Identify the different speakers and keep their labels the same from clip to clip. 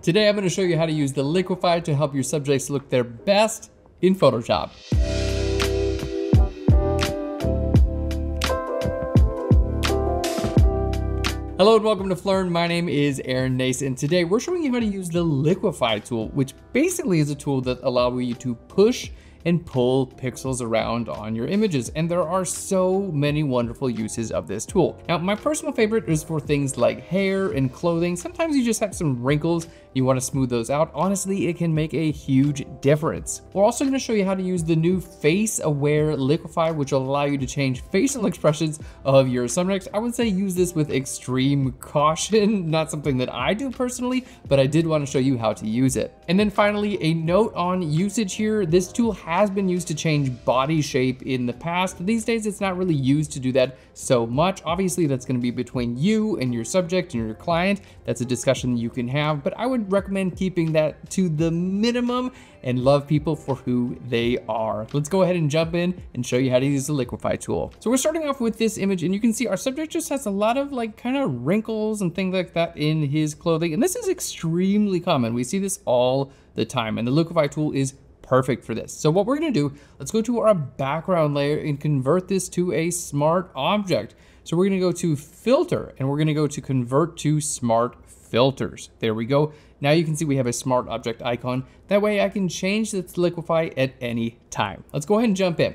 Speaker 1: Today I'm going to show you how to use the Liquify to help your subjects look their best in Photoshop. Hello and welcome to Phlearn. My name is Aaron Nace and today we're showing you how to use the Liquify tool, which basically is a tool that allows you to push and pull pixels around on your images. And there are so many wonderful uses of this tool. Now, my personal favorite is for things like hair and clothing. Sometimes you just have some wrinkles, you wanna smooth those out. Honestly, it can make a huge difference. We're also gonna show you how to use the new Face Aware Liquify, which will allow you to change facial expressions of your subjects. I would say use this with extreme caution, not something that I do personally, but I did wanna show you how to use it. And then finally, a note on usage here. This tool has been used to change body shape in the past. These days, it's not really used to do that so much. Obviously, that's gonna be between you and your subject and your client. That's a discussion you can have, but I would recommend keeping that to the minimum and love people for who they are. Let's go ahead and jump in and show you how to use the Liquify tool. So we're starting off with this image and you can see our subject just has a lot of like kind of wrinkles and things like that in his clothing. And this is extremely common. We see this all the time and the Liquify tool is perfect for this. So what we're gonna do, let's go to our background layer and convert this to a smart object. So we're gonna go to filter and we're gonna go to convert to smart filters. There we go. Now you can see we have a smart object icon. That way I can change this liquify at any time. Let's go ahead and jump in.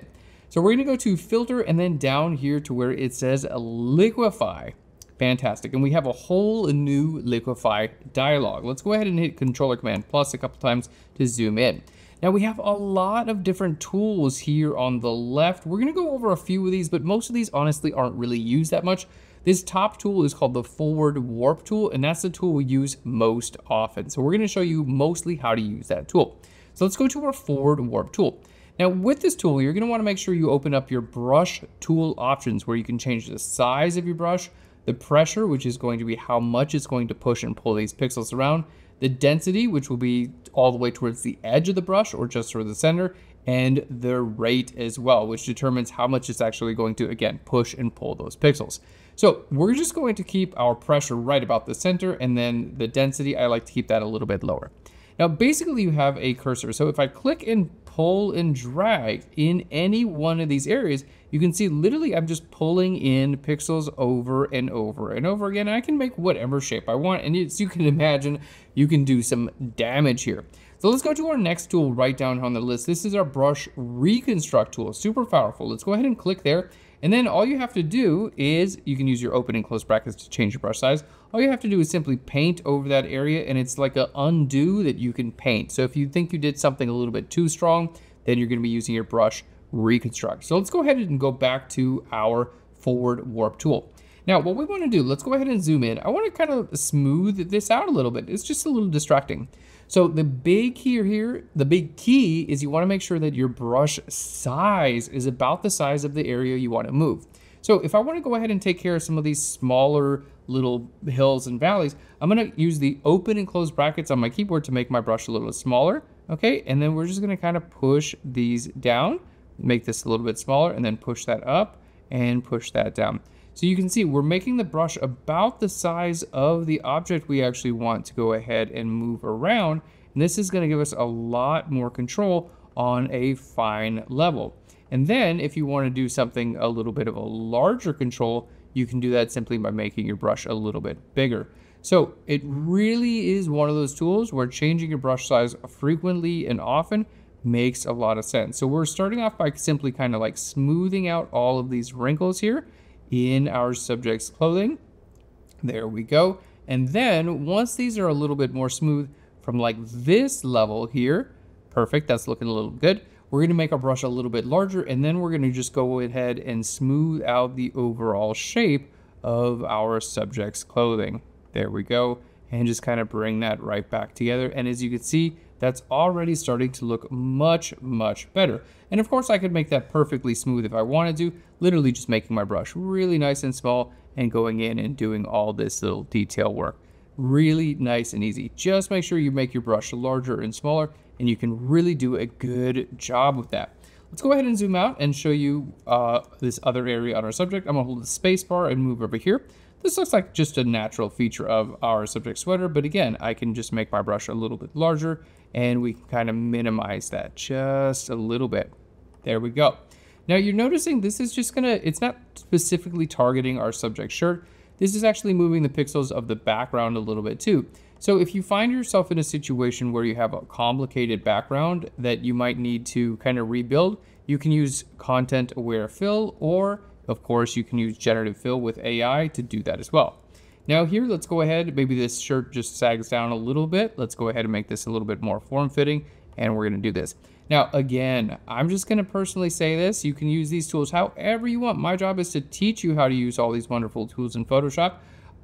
Speaker 1: So we're gonna go to filter and then down here to where it says liquify. Fantastic. And we have a whole new liquify dialog. Let's go ahead and hit controller command plus a couple times to zoom in. Now we have a lot of different tools here on the left. We're gonna go over a few of these, but most of these honestly aren't really used that much. This top tool is called the forward warp tool, and that's the tool we use most often. So we're gonna show you mostly how to use that tool. So let's go to our forward warp tool. Now with this tool, you're gonna wanna make sure you open up your brush tool options where you can change the size of your brush, the pressure, which is going to be how much it's going to push and pull these pixels around, the density, which will be all the way towards the edge of the brush or just for the center, and the rate as well, which determines how much it's actually going to, again, push and pull those pixels. So we're just going to keep our pressure right about the center, and then the density, I like to keep that a little bit lower. Now, basically you have a cursor. So if I click and pull and drag in any one of these areas, you can see literally I'm just pulling in pixels over and over and over again. I can make whatever shape I want. And as you can imagine, you can do some damage here. So let's go to our next tool right down on the list. This is our brush reconstruct tool, super powerful. Let's go ahead and click there. And then all you have to do is, you can use your open and close brackets to change your brush size. All you have to do is simply paint over that area and it's like a undo that you can paint. So if you think you did something a little bit too strong, then you're gonna be using your brush reconstruct. So let's go ahead and go back to our forward warp tool. Now, what we wanna do, let's go ahead and zoom in. I wanna kind of smooth this out a little bit. It's just a little distracting. So the big key here, the big key is you wanna make sure that your brush size is about the size of the area you wanna move. So if I wanna go ahead and take care of some of these smaller little hills and valleys, I'm gonna use the open and close brackets on my keyboard to make my brush a little smaller, okay? And then we're just gonna kind of push these down, make this a little bit smaller, and then push that up and push that down. So you can see we're making the brush about the size of the object we actually want to go ahead and move around. And this is gonna give us a lot more control on a fine level. And then if you wanna do something a little bit of a larger control, you can do that simply by making your brush a little bit bigger. So it really is one of those tools where changing your brush size frequently and often makes a lot of sense. So we're starting off by simply kind of like smoothing out all of these wrinkles here in our subject's clothing. There we go. And then once these are a little bit more smooth from like this level here, perfect, that's looking a little good. We're gonna make our brush a little bit larger and then we're gonna just go ahead and smooth out the overall shape of our subject's clothing. There we go. And just kind of bring that right back together. And as you can see, that's already starting to look much, much better. And of course I could make that perfectly smooth if I wanted to, literally just making my brush really nice and small and going in and doing all this little detail work. Really nice and easy. Just make sure you make your brush larger and smaller and you can really do a good job with that. Let's go ahead and zoom out and show you uh, this other area on our subject. I'm gonna hold the space bar and move over here. This looks like just a natural feature of our subject sweater, but again, I can just make my brush a little bit larger and we can kind of minimize that just a little bit. There we go. Now you're noticing this is just gonna, it's not specifically targeting our subject shirt. This is actually moving the pixels of the background a little bit too. So if you find yourself in a situation where you have a complicated background that you might need to kind of rebuild, you can use content aware fill or of course you can use generative fill with AI to do that as well. Now here, let's go ahead, maybe this shirt just sags down a little bit. Let's go ahead and make this a little bit more form-fitting and we're gonna do this. Now, again, I'm just gonna personally say this, you can use these tools however you want. My job is to teach you how to use all these wonderful tools in Photoshop.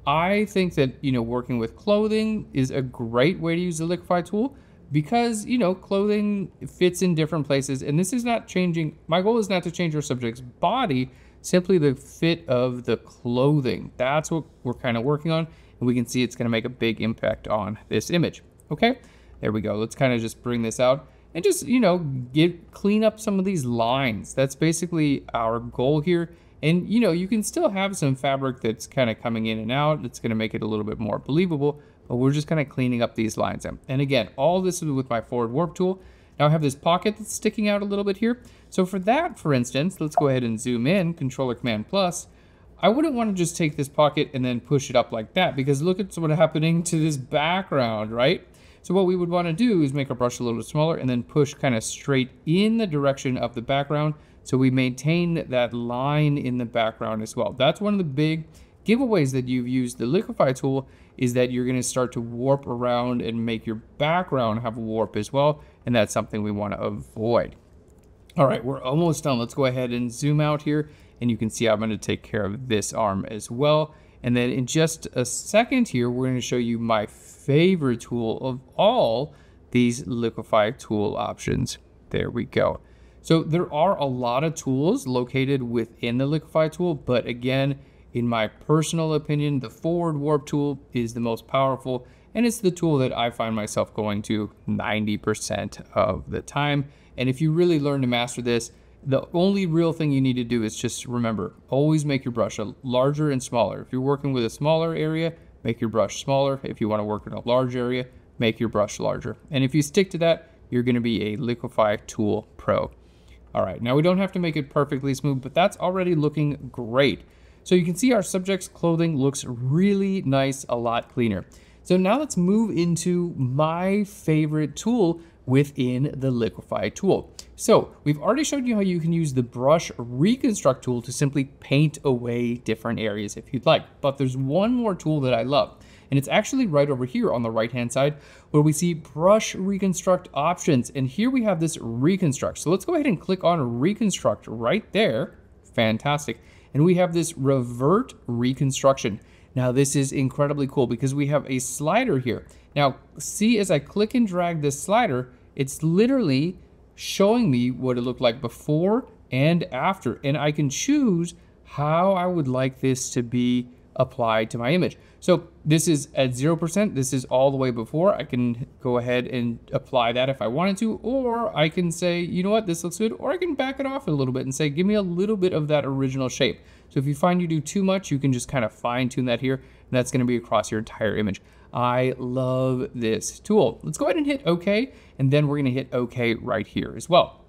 Speaker 1: I think that, you know, working with clothing is a great way to use the Liquify tool because, you know, clothing fits in different places. And this is not changing, my goal is not to change your subject's body, simply the fit of the clothing. That's what we're kind of working on. And we can see it's gonna make a big impact on this image. Okay, there we go. Let's kind of just bring this out and just, you know, get clean up some of these lines. That's basically our goal here. And, you know, you can still have some fabric that's kind of coming in and out. It's going to make it a little bit more believable, but we're just kind of cleaning up these lines. And again, all this is with my forward warp tool. Now I have this pocket that's sticking out a little bit here. So for that, for instance, let's go ahead and zoom in, Controller Command Plus. I wouldn't want to just take this pocket and then push it up like that because look at what's happening to this background, right? So what we would want to do is make our brush a little smaller and then push kind of straight in the direction of the background so we maintain that line in the background as well. That's one of the big giveaways that you've used the Liquify tool is that you're going to start to warp around and make your background have a warp as well. And that's something we want to avoid. All right, we're almost done. Let's go ahead and zoom out here and you can see I'm going to take care of this arm as well. And then in just a second here, we're going to show you my favorite tool of all these Liquify tool options. There we go. So there are a lot of tools located within the Liquify tool, but again, in my personal opinion, the forward warp tool is the most powerful and it's the tool that I find myself going to 90% of the time. And if you really learn to master this, the only real thing you need to do is just remember, always make your brush a larger and smaller. If you're working with a smaller area, make your brush smaller. If you want to work in a large area, make your brush larger. And if you stick to that, you're going to be a Liquify Tool Pro. All right, now we don't have to make it perfectly smooth, but that's already looking great. So you can see our subject's clothing looks really nice, a lot cleaner. So now let's move into my favorite tool within the Liquify tool. So we've already showed you how you can use the brush reconstruct tool to simply paint away different areas if you'd like. But there's one more tool that I love and it's actually right over here on the right hand side where we see brush reconstruct options. And here we have this reconstruct. So let's go ahead and click on reconstruct right there. Fantastic. And we have this revert reconstruction. Now this is incredibly cool because we have a slider here. Now see as I click and drag this slider, it's literally showing me what it looked like before and after. And I can choose how I would like this to be applied to my image. So this is at 0%, this is all the way before. I can go ahead and apply that if I wanted to, or I can say, you know what, this looks good, or I can back it off a little bit and say, give me a little bit of that original shape. So if you find you do too much, you can just kind of fine tune that here, and that's gonna be across your entire image. I love this tool. Let's go ahead and hit okay, and then we're gonna hit okay right here as well.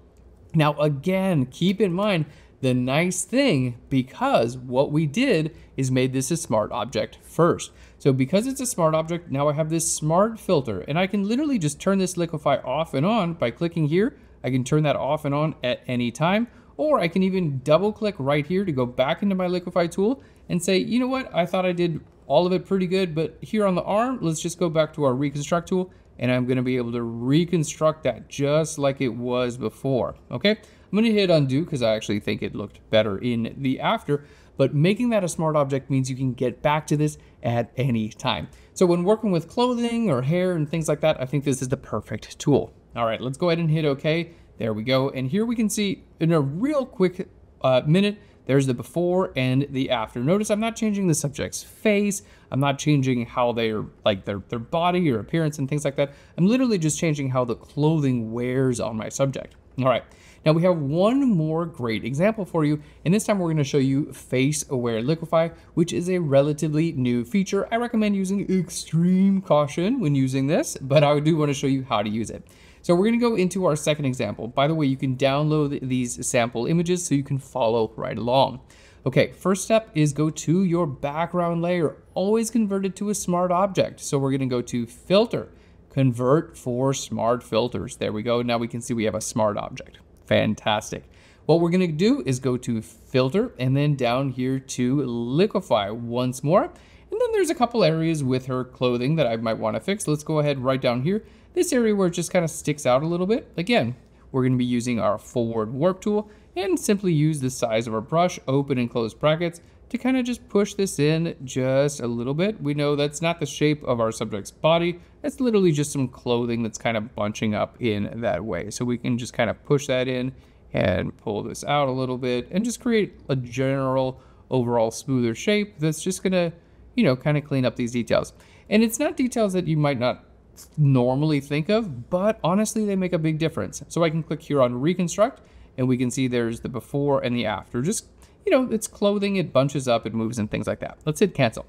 Speaker 1: Now again, keep in mind, the nice thing, because what we did is made this a smart object first. So because it's a smart object, now I have this smart filter and I can literally just turn this liquify off and on by clicking here. I can turn that off and on at any time, or I can even double click right here to go back into my liquify tool and say, you know what, I thought I did all of it pretty good, but here on the arm, let's just go back to our reconstruct tool and I'm gonna be able to reconstruct that just like it was before, okay? I'm gonna hit undo because I actually think it looked better in the after, but making that a smart object means you can get back to this at any time. So when working with clothing or hair and things like that, I think this is the perfect tool. All right, let's go ahead and hit okay. There we go. And here we can see in a real quick uh, minute, there's the before and the after. Notice I'm not changing the subject's face. I'm not changing how they're like their, their body or appearance and things like that. I'm literally just changing how the clothing wears on my subject. All right. Now we have one more great example for you, and this time we're gonna show you Face Aware Liquify, which is a relatively new feature. I recommend using extreme caution when using this, but I do wanna show you how to use it. So we're gonna go into our second example. By the way, you can download these sample images so you can follow right along. Okay, first step is go to your background layer, always convert it to a smart object. So we're gonna go to filter, convert for smart filters. There we go, now we can see we have a smart object. Fantastic. What we're gonna do is go to filter and then down here to liquify once more. And then there's a couple areas with her clothing that I might wanna fix. Let's go ahead right down here. This area where it just kind of sticks out a little bit. Again, we're gonna be using our forward warp tool and simply use the size of our brush, open and close brackets, to kind of just push this in just a little bit. We know that's not the shape of our subject's body. That's literally just some clothing that's kind of bunching up in that way. So we can just kind of push that in and pull this out a little bit and just create a general overall smoother shape that's just gonna, you know, kind of clean up these details. And it's not details that you might not normally think of, but honestly, they make a big difference. So I can click here on reconstruct and we can see there's the before and the after. Just, you know, it's clothing, it bunches up, it moves and things like that. Let's hit cancel.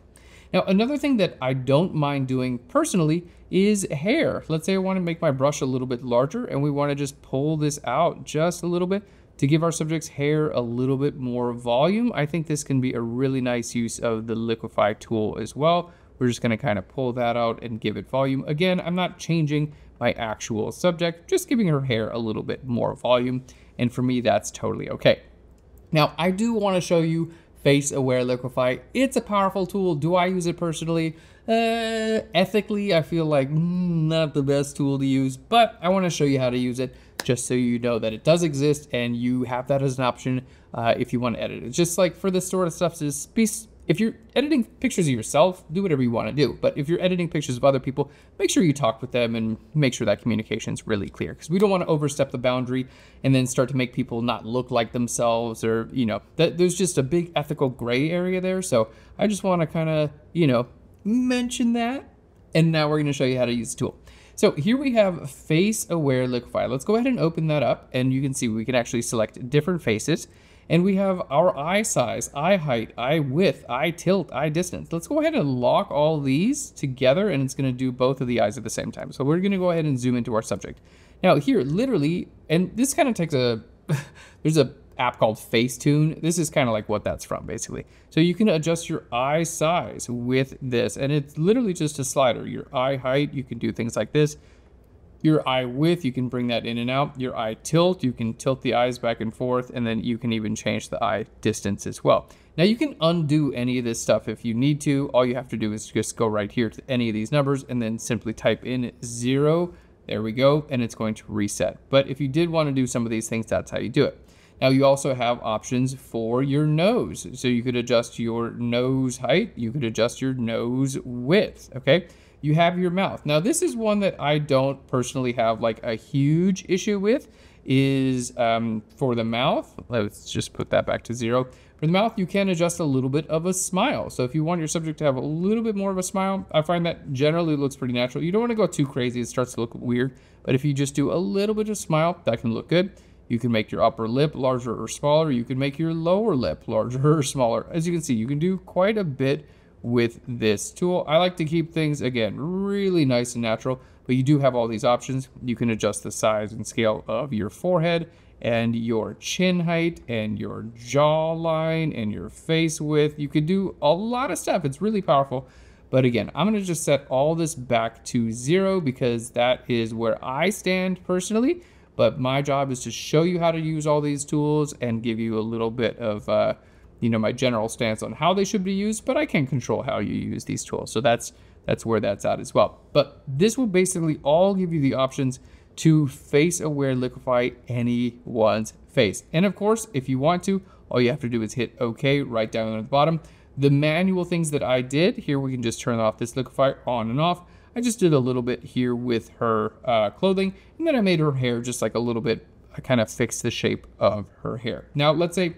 Speaker 1: Now, another thing that I don't mind doing personally is hair. Let's say I want to make my brush a little bit larger and we want to just pull this out just a little bit to give our subject's hair a little bit more volume. I think this can be a really nice use of the liquify tool as well. We're just going to kind of pull that out and give it volume. Again, I'm not changing my actual subject, just giving her hair a little bit more volume. And for me, that's totally okay. Now, I do want to show you Face Aware Liquify. It's a powerful tool. Do I use it personally? Uh, ethically, I feel like mm, not the best tool to use, but I want to show you how to use it just so you know that it does exist and you have that as an option uh, if you want to edit it. Just like for this sort of stuff, just be if you're editing pictures of yourself, do whatever you want to do. But if you're editing pictures of other people, make sure you talk with them and make sure that communication is really clear because we don't want to overstep the boundary and then start to make people not look like themselves or, you know, that there's just a big ethical gray area there. So I just want to kind of, you know, mention that. And now we're going to show you how to use the tool. So here we have face aware liquify. Let's go ahead and open that up and you can see we can actually select different faces. And we have our eye size, eye height, eye width, eye tilt, eye distance. Let's go ahead and lock all these together and it's gonna do both of the eyes at the same time. So we're gonna go ahead and zoom into our subject. Now here, literally, and this kind of takes a, there's a app called Facetune. This is kind of like what that's from, basically. So you can adjust your eye size with this, and it's literally just a slider. Your eye height, you can do things like this. Your eye width, you can bring that in and out. Your eye tilt, you can tilt the eyes back and forth, and then you can even change the eye distance as well. Now you can undo any of this stuff if you need to. All you have to do is just go right here to any of these numbers and then simply type in zero. There we go, and it's going to reset. But if you did want to do some of these things, that's how you do it. Now you also have options for your nose. So you could adjust your nose height, you could adjust your nose width, okay? You have your mouth. Now, this is one that I don't personally have like a huge issue with is um, for the mouth. Let's just put that back to zero. For the mouth, you can adjust a little bit of a smile. So if you want your subject to have a little bit more of a smile, I find that generally looks pretty natural. You don't want to go too crazy. It starts to look weird. But if you just do a little bit of smile, that can look good. You can make your upper lip larger or smaller. You can make your lower lip larger or smaller. As you can see, you can do quite a bit with this tool. I like to keep things, again, really nice and natural, but you do have all these options. You can adjust the size and scale of your forehead and your chin height and your jawline and your face width. You could do a lot of stuff. It's really powerful. But again, I'm gonna just set all this back to zero because that is where I stand personally. But my job is to show you how to use all these tools and give you a little bit of uh, you know my general stance on how they should be used, but I can control how you use these tools. So that's that's where that's at as well. But this will basically all give you the options to face aware liquify anyone's face. And of course, if you want to, all you have to do is hit OK right down at the bottom. The manual things that I did, here we can just turn off this liquify on and off. I just did a little bit here with her uh, clothing, and then I made her hair just like a little bit, I kind of fixed the shape of her hair. Now, let's say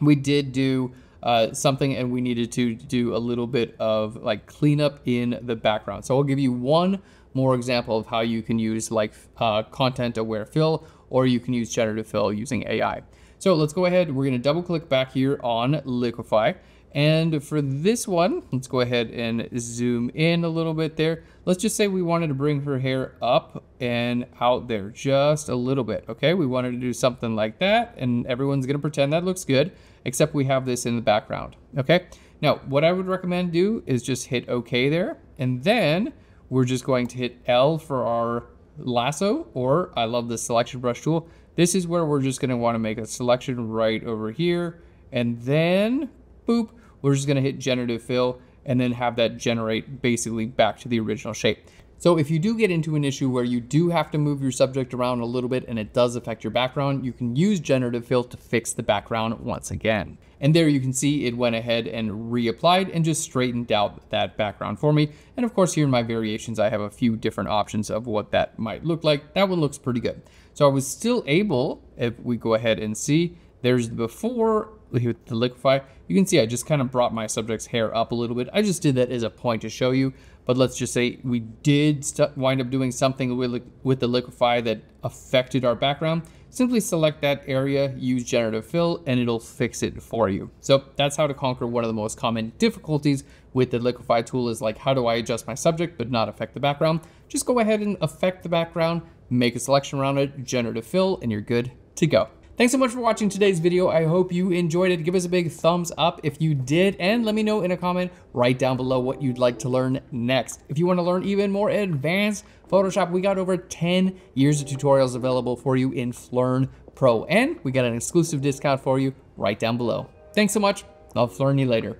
Speaker 1: we did do uh, something and we needed to do a little bit of like cleanup in the background. So I'll give you one more example of how you can use like uh, content aware fill, or you can use generative fill using AI. So let's go ahead. We're going to double click back here on Liquify. And for this one, let's go ahead and zoom in a little bit there. Let's just say we wanted to bring her hair up and out there just a little bit, okay? We wanted to do something like that, and everyone's gonna pretend that looks good, except we have this in the background, okay? Now, what I would recommend do is just hit okay there, and then we're just going to hit L for our lasso, or I love the selection brush tool. This is where we're just gonna wanna make a selection right over here, and then, boop, we're just gonna hit generative fill and then have that generate basically back to the original shape. So if you do get into an issue where you do have to move your subject around a little bit and it does affect your background, you can use generative fill to fix the background once again. And there you can see it went ahead and reapplied and just straightened out that background for me. And of course here in my variations, I have a few different options of what that might look like. That one looks pretty good. So I was still able, if we go ahead and see, there's the before with the liquify. You can see I just kind of brought my subject's hair up a little bit. I just did that as a point to show you, but let's just say we did wind up doing something with, with the liquify that affected our background. Simply select that area, use generative fill, and it'll fix it for you. So that's how to conquer one of the most common difficulties with the liquify tool is like, how do I adjust my subject but not affect the background? Just go ahead and affect the background, make a selection around it, generative fill, and you're good to go. Thanks so much for watching today's video. I hope you enjoyed it. Give us a big thumbs up if you did, and let me know in a comment right down below what you'd like to learn next. If you want to learn even more advanced Photoshop, we got over 10 years of tutorials available for you in Phlearn Pro, and we got an exclusive discount for you right down below. Thanks so much. I'll Phlearn you later.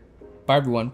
Speaker 1: Bye, everyone.